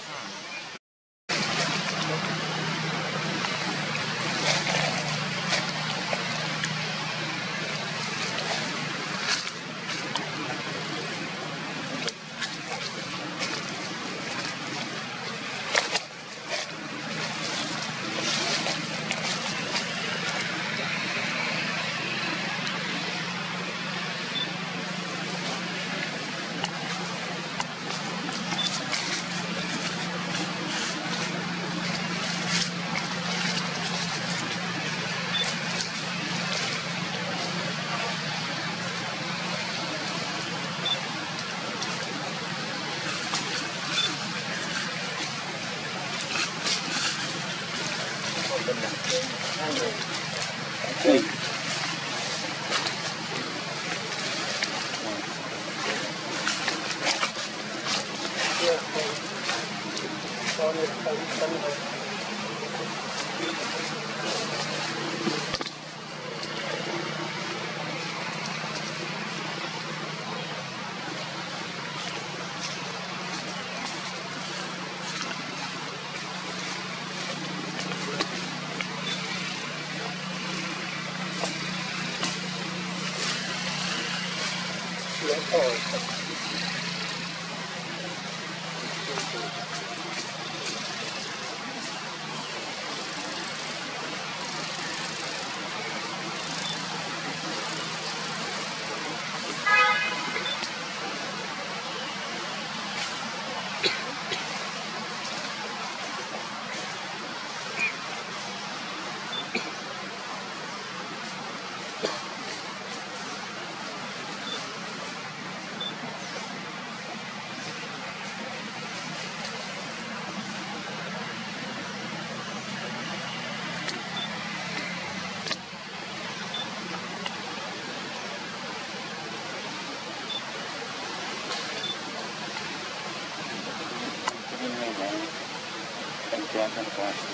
さん。はい。そうです。kind of blast.